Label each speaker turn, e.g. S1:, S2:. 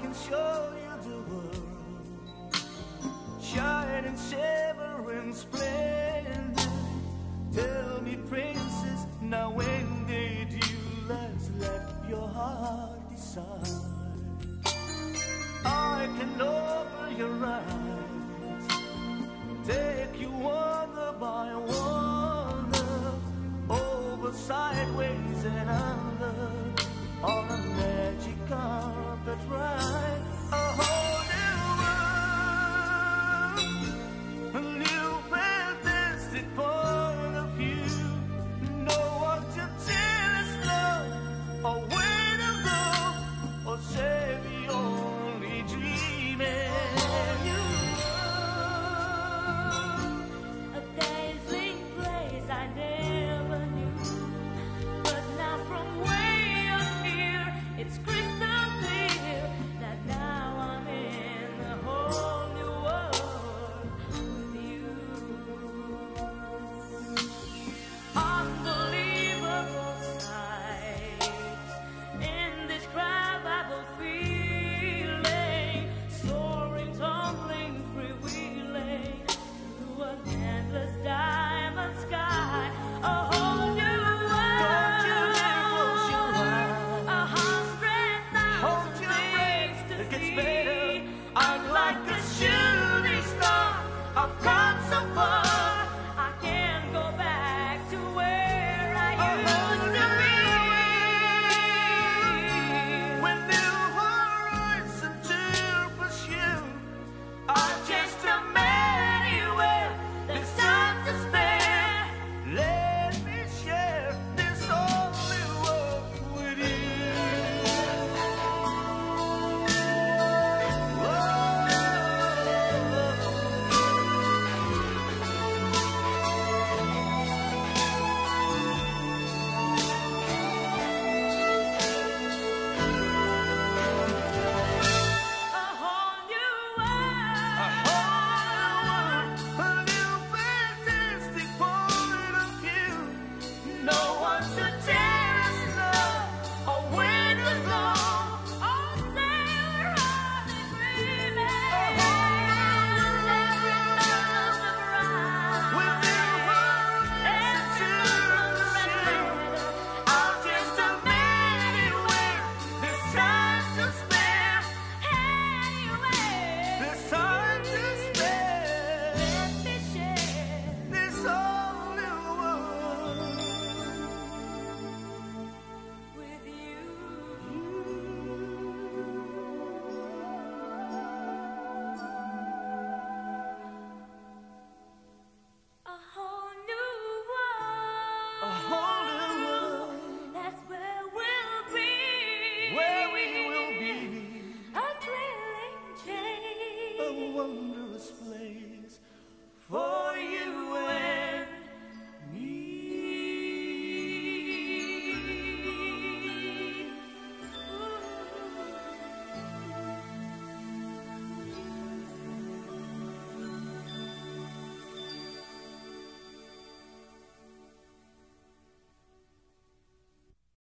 S1: can show you the world Shining, shimmering, splendid. Tell me, princess, now when did you last let your heart decide? I can open your eyes 어? where we will be.